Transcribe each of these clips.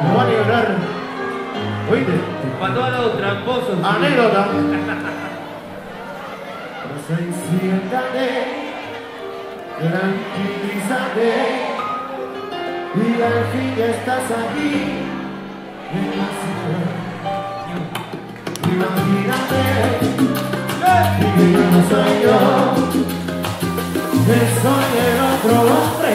No van a llorar. ¿Oíste? Para todos los tramposos. Anécdota. Pasa y siéntate, tranquilízate. Y al fin ya estás aquí, en la ciudad. Imagínate, que yo no soy yo, que soy el otro hombre.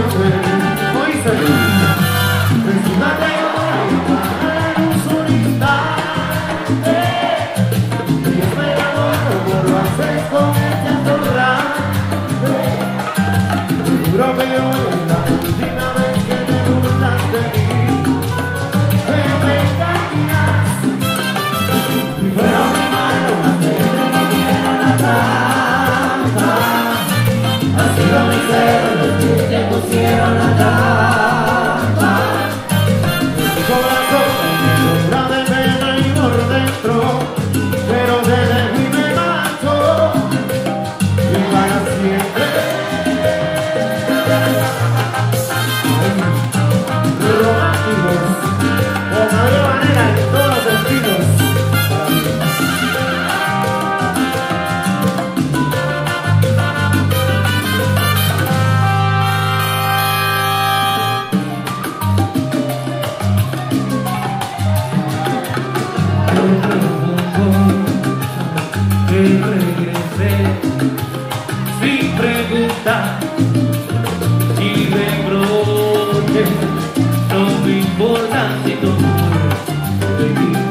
you.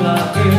bater